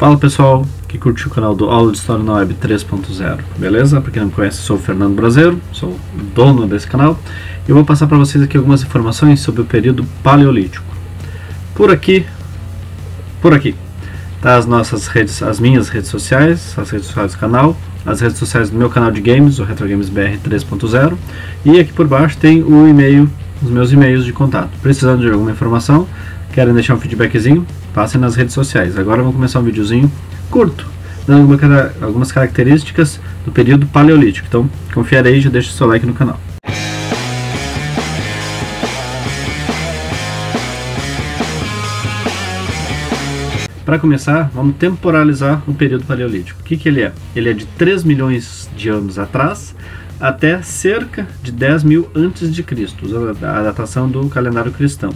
Fala pessoal que curtiu o canal do Aula de História na Web 3.0, beleza? Para quem não me conhece, sou o Fernando Brasileiro, sou dono desse canal e vou passar para vocês aqui algumas informações sobre o período paleolítico. Por aqui, por aqui, tá as nossas redes, as minhas redes sociais, as redes sociais do canal, as redes sociais do meu canal de games, o RetroGamesBR 3.0 e aqui por baixo tem o e-mail, os meus e-mails de contato. Precisando de alguma informação, querem deixar um feedbackzinho, passem nas redes sociais. Agora vamos começar um videozinho curto, dando alguma, algumas características do período paleolítico. Então, confere aí e já deixa o seu like no canal. Para começar, vamos temporalizar o período paleolítico. O que, que ele é? Ele é de 3 milhões de anos atrás até cerca de 10 mil antes de Cristo, a datação do calendário cristão.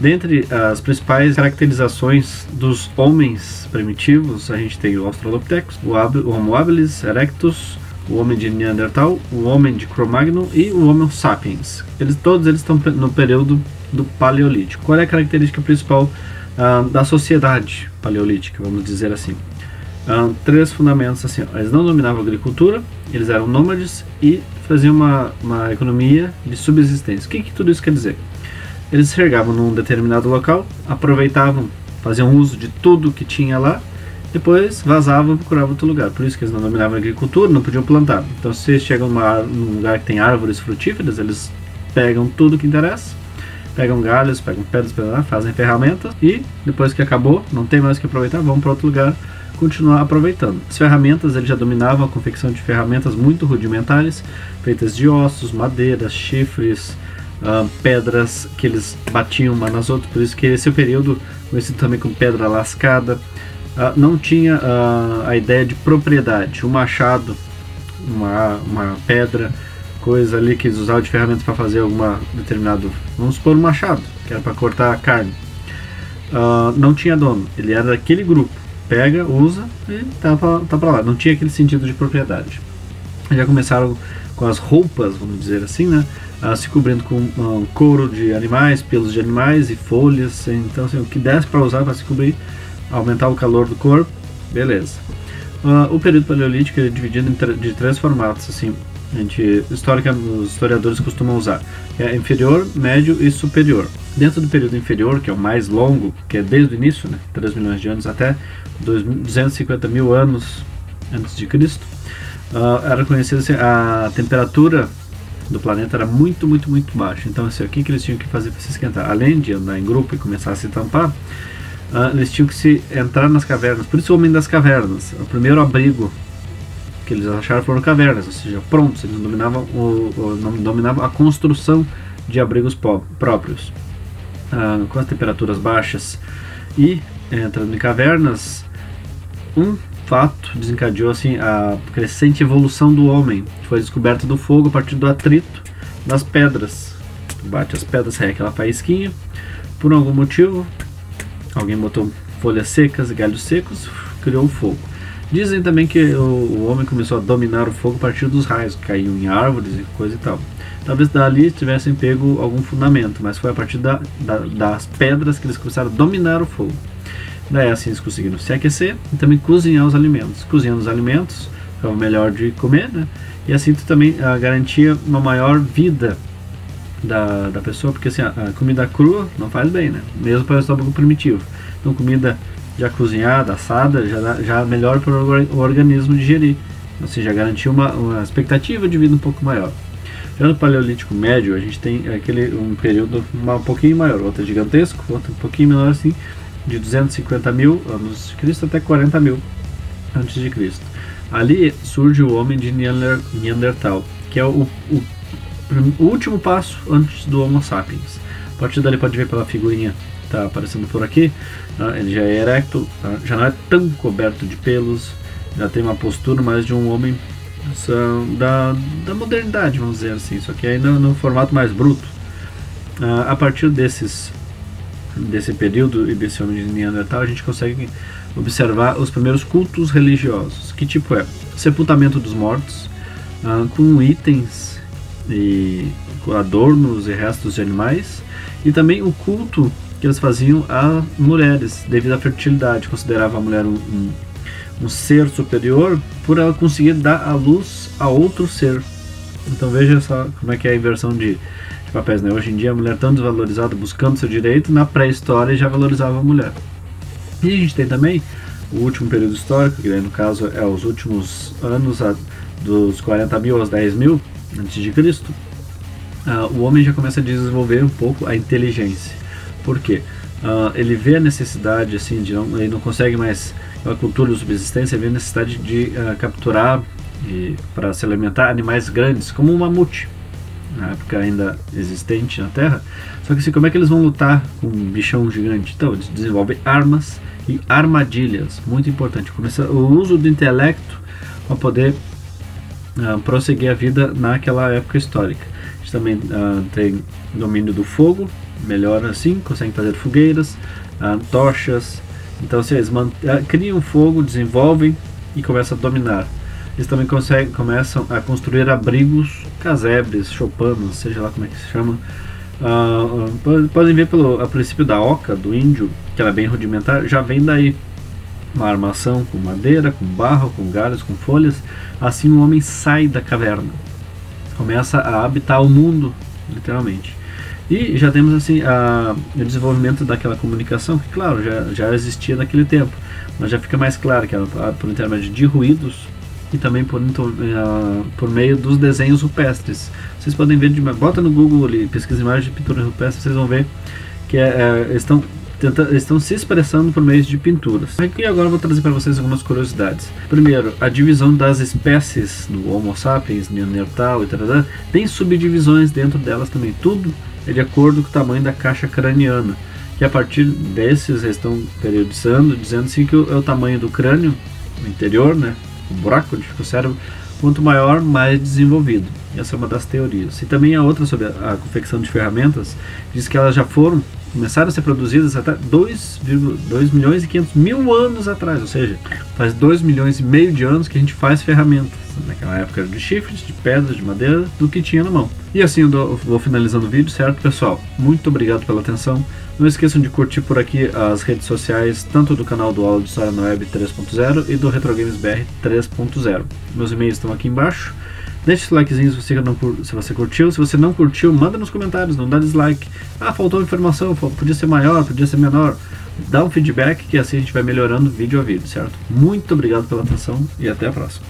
Dentre as principais caracterizações dos homens primitivos, a gente tem o Australopithecus, o Homo habilis erectus, o homem de Neandertal, o homem de Cro-Magnon e o Homo sapiens. Eles, todos eles estão no período do Paleolítico. Qual é a característica principal uh, da sociedade paleolítica, vamos dizer assim? Uh, três fundamentos assim. Eles não dominavam a agricultura, eles eram nômades e faziam uma, uma economia de subsistência. O que, que tudo isso quer dizer? Eles chegavam num determinado local, aproveitavam, faziam uso de tudo que tinha lá, depois vazavam e procuravam outro lugar. Por isso que eles não dominavam a agricultura, não podiam plantar. Então, se eles chegam numa, num lugar que tem árvores frutíferas, eles pegam tudo que interessa, pegam galhos, pegam pedras, fazem ferramentas e depois que acabou, não tem mais o que aproveitar, vão para outro lugar continuar aproveitando. As ferramentas, ele já dominavam a confecção de ferramentas muito rudimentares, feitas de ossos, madeiras, chifres, uh, pedras que eles batiam umas nas outras, por isso que esse é o período conhecido também como pedra lascada. Uh, não tinha uh, a ideia de propriedade. O machado, uma, uma pedra, coisa ali que eles usavam de ferramentas para fazer alguma determinado, vamos supor um machado, que era para cortar a carne. Não tinha dono, ele era daquele grupo. Pega, usa e tá pra, tá lá. Não tinha aquele sentido de propriedade. Já começaram com as roupas, vamos dizer assim, né? uh, se cobrindo com uh, couro de animais, pelos de animais e folhas. Então, assim, o que desse para usar para se cobrir, aumentar o calor do corpo, beleza. Uh, o período paleolítico é dividido em de três formatos, assim, gente, histórica, os historiadores costumam usar. É inferior, médio e superior. Dentro do período inferior, que é o mais longo, que é desde o início, né, 3 milhões de anos até 250 mil anos antes de Cristo, uh, era conhecida assim, a temperatura do planeta era muito, muito, muito baixo. Então, assim, o que, que eles tinham que fazer para se esquentar? Além de andar em grupo e começar a se tampar, uh, eles tinham que se entrar nas cavernas. Por isso, o homem das cavernas. O primeiro abrigo que eles acharam foram cavernas, ou seja, prontos. Eles dominavam, o, o dominavam a construção de abrigos próprios. Uh, com as temperaturas baixas e entrando em cavernas, um fato desencadeou assim a crescente evolução do homem. Foi descoberta do fogo a partir do atrito das pedras. Bate as pedras, sai aquela faísquinha. Por algum motivo, alguém botou folhas secas e galhos secos, criou o fogo. Dizem também que o, o, homem começou a dominar o fogo a partir dos raios que caíam em árvores e coisa e tal. Talvez dali tivessem pego algum fundamento, mas foi a partir da, da, das pedras que eles começaram a dominar o fogo. Daí assim eles conseguiram se aquecer e também cozinhar os alimentos. Cozinhando os alimentos, é o melhor de comer, né? E assim tu também uh, garantia uma maior vida da, da pessoa, porque assim, a, a comida crua não faz bem, né? Mesmo para o estômago primitivo. Então comida já cozinhada, assada, já, já melhor para o organismo digerir. Ou seja, garantia uma, uma expectativa de vida um pouco maior. Já no Paleolítico Médio, a gente tem aquele um período um pouquinho maior, outro gigantesco, outro um pouquinho menor assim, de 250 mil anos de Cristo até 40 mil antes de Cristo. Ali surge o homem de Neandertal, que é o, o, o, último passo antes do Homo sapiens. A partir dali pode ver pela figurinha que está aparecendo por aqui, né? ele já é erecto, tá? já não é tão coberto de pelos, já tem uma postura mais de um homem da, da modernidade, vamos dizer assim, só que ainda no formato mais bruto. Uh, a partir desses desse período e desse homem de Neandertal, a gente consegue observar os primeiros cultos religiosos. Que tipo é? Sepultamento dos mortos, ah, com itens e adornos e restos de animais, e também o culto que eles faziam a mulheres devido à fertilidade. Considerava a mulher um, um, um ser superior por ela conseguir dar a luz a outro ser. Então veja só como é que é a inversão de papéis. Né? Hoje em dia a mulher tão desvalorizada, buscando seu direito, na pré-história já valorizava a mulher. E a gente tem também o último período histórico, que no caso é os últimos anos a, dos 40 mil aos 10 mil antes de Cristo, uh, o homem já começa a desenvolver um pouco a inteligência. Por quê? Uh, ele vê a necessidade, assim, de não, ele não consegue mais, a cultura de subsistência, vê a necessidade de uh, capturar para se alimentar animais grandes, como um mamute, na época ainda existente na Terra. Só que assim, como é que eles vão lutar com um bichão gigante? Então, eles desenvolvem armas e armadilhas, muito importante. Começa o uso do intelecto para poder uh, prosseguir a vida naquela época histórica. A gente também uh, tem domínio do fogo, melhor assim, conseguem fazer fogueiras, uh, tochas. Então, assim, eles criam fogo, desenvolvem e começam a dominar. Eles também conseguem, começam a construir abrigos, casebres, choupanas, seja lá como é que se chama. Uh, podem ver pelo a princípio da oca do índio, que ela é bem rudimentar, já vem daí uma armação com madeira, com barro, com galhos, com folhas. Assim o homem sai da caverna, começa a habitar o mundo, literalmente. E já temos assim a, o desenvolvimento daquela comunicação que, claro, já, já existia naquele tempo, mas já fica mais claro que era por intermédio de ruídos e também por, uh, por meio dos desenhos rupestres. Vocês podem ver, de, bota no Google ali, pesquisa imagens de pintura rupestre, vocês vão ver que é, é, estão tenta, estão se expressando por meio de pinturas. Aqui agora vou trazer para vocês algumas curiosidades. Primeiro, a divisão das espécies do Homo sapiens, Neandertal e tal, tem subdivisões dentro delas também. Tudo é de acordo com o tamanho da caixa craniana. Que a partir desses estão periodizando, dizendo assim que é o tamanho do crânio, o interior, né, o buraco onde fica o cérebro, quanto maior, mais desenvolvido. Essa é uma das teorias. E também a outra sobre a, a confecção de ferramentas, diz que elas já foram começaram a ser produzidas até 2, 2 milhões e 500 mil anos atrás, ou seja, faz 2 milhões e meio de anos que a gente faz ferramentas. Naquela época era de chifres, de pedras, de madeira, do que tinha na mão. E assim eu vou finalizando o vídeo, certo, pessoal? Muito obrigado pela atenção. Não esqueçam de curtir por aqui as redes sociais, tanto do canal do de História na Web 3.0 e do Retrogames BR 3.0. Meus e-mails estão aqui embaixo. Deixe o likezinho se você, não, se você curtiu. Se você não curtiu, manda nos comentários, não dá dislike. Ah, faltou informação, podia ser maior, podia ser menor. Dá um feedback que assim a gente vai melhorando vídeo a vídeo, certo? Muito obrigado pela atenção e até a próxima.